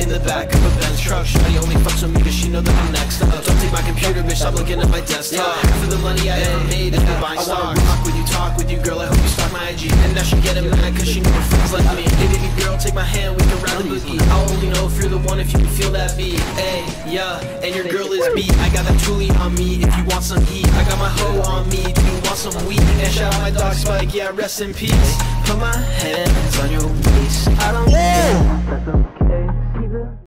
in the back of a Benz truck Shawty only fucks with me cause she know that I'm next up. Don't take my computer, bitch, stop looking at my desktop. For the money I ever made, if you're buying stocks I wanna rock with you, talk with you, girl, I hope you stalk my IG And now she getting mad cause she know her friends like me. Hey baby girl, take my hand, we can ride the boogie. I'll only know if you're the one if you can feel that beat. Hey, yeah, and your girl is beat. I got that Thule on me. If you want some heat I got my hoe on me, do you want some weed? And shout out my dog Spike, yeah, rest in peace. Put my hands on your